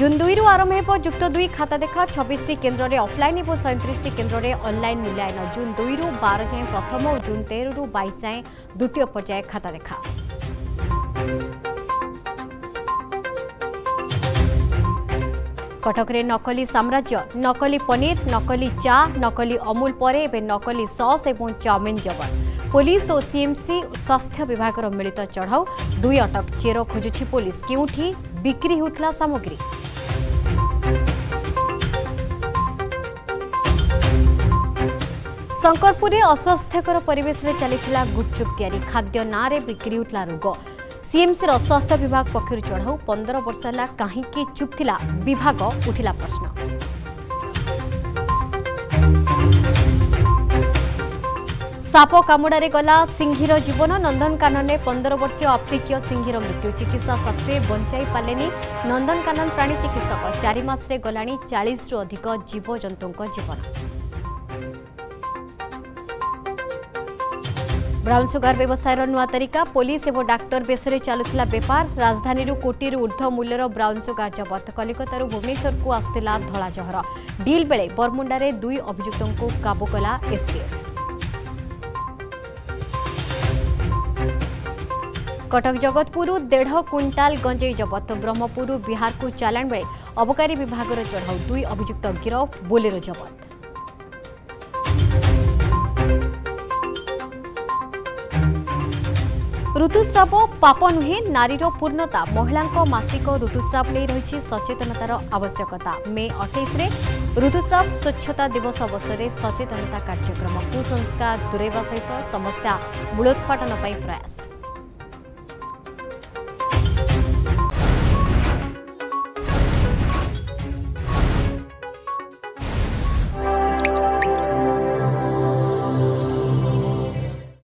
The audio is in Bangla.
জুন দুইরু আরম্ভ হব যুক্ত দুই খাতা দেখা ছবিশটি কেন্দ্রে অফলাইন এবং সৈত্রিশটি কেন্দ্রে অনলাইন মূল্যায়ন জুন দুইরু বার যায় প্রথম ও জুন তেরু বাইশ যায় দ্বিতীয় পর্যায়ে খাতা দেখা কটকরে নকলি সাম্রাজ্য নকলি পনির নকলি চা নকলি অমূল পরে এবে নকলি সস এবং চাউমিন জবর পুলিশ ও সিএমসি স্বাস্থ্য বিভাগের মিলিত চড়াও দুই অটক চের খোঁজুছি পুলিশ কেউঠি বিক্রি হেউলা সামগ্রী ଶଙ୍କରପୁରରେ ଅସ୍ୱାସ୍ଥ୍ୟକର ପରିବେଶରେ ଚାଲିଥିଲା ଗୁପଚୁପ୍ ତିଆରି ଖାଦ୍ୟ ନାଁରେ ବିକ୍ରି ହେଉଥିଲା ରୋଗ ସିଏମ୍ସିର ସ୍ୱାସ୍ଥ୍ୟ ବିଭାଗ ପକ୍ଷରୁ ଚଢ଼ାଉ ପନ୍ଦର ବର୍ଷ ହେଲା କାହିଁକି ଚୁପ୍ ଥିଲା ବିଭାଗ ଉଠିଲା ପ୍ରଶ୍ନ সাপ কামুড়ে গলা সিংহীর জীবন নন্দনকাননে পনেরো বর্ষীয় আফ্রিকীয় সিংহীর মৃত্যু চিকিৎসা সত্ত্বে বঞ্চাই পালে নন্দনকানন প্রাণী চিকিৎসক চারি মাসে গলা চাশরু অধিক জীবজন্তু জীবন ব্রাউন সুগার ব্যবসায়ের নূয়া তালিকা পুলিশ এবং ডাক্তার বেশে চালুলা বেপার রাজধানী কোটি ঊর্ধ্ব মূল্যর ব্রাউন সুগার জবত কলিকতার ভুবনেশ্বর আসুলা ধলা জহর ডিল বেড়ে বরমুন্ডার দুই অভিযুক্ত কাবু কলা এসটিএফ कटक जगतपुर देढ कुविटाल गञ्जै जबत ब्रह्मपुर बिहारको चलाण बेला अबकारी विभाग र चढाउ दुई अभियुक्त गिरफ बोलेर जब ऋतुस्राव पाप नुहे नारी पूर्णता महिलाको मासिक ऋतुस्राप नै र सचेतनतार आवश्यकता मे अठे ऋतुस्राव स्वच्छता दिवस अवसर अवसरले सचेतनता कार्यक्रम कुसंस्कार दूरैवाहित समस्या मूलोत्पाटन पनि प्रयास